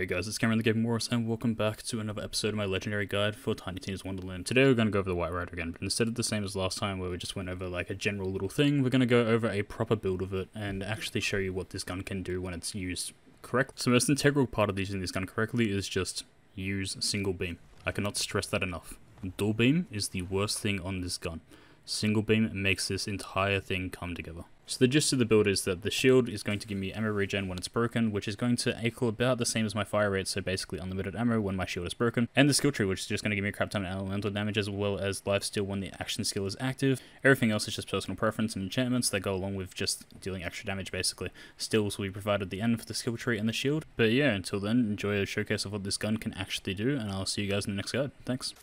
Hey guys, it's Cameron the Gaping Walrus, and welcome back to another episode of my legendary guide for Tiny Tina's Wonderland. Today we're going to go over the White Rider again, but instead of the same as last time where we just went over like a general little thing, we're going to go over a proper build of it and actually show you what this gun can do when it's used correct. So the most integral part of using this gun correctly is just use single beam. I cannot stress that enough. Dual beam is the worst thing on this gun. Single beam makes this entire thing come together. So the gist of the build is that the shield is going to give me ammo regen when it's broken, which is going to equal about the same as my fire rate, so basically unlimited ammo when my shield is broken, and the skill tree, which is just going to give me a crap ton of elemental damage as well as lifesteal when the action skill is active. Everything else is just personal preference and enchantments that go along with just dealing extra damage basically. Stills will be provided at the end for the skill tree and the shield. But yeah, until then, enjoy a showcase of what this gun can actually do, and I'll see you guys in the next guide. Thanks.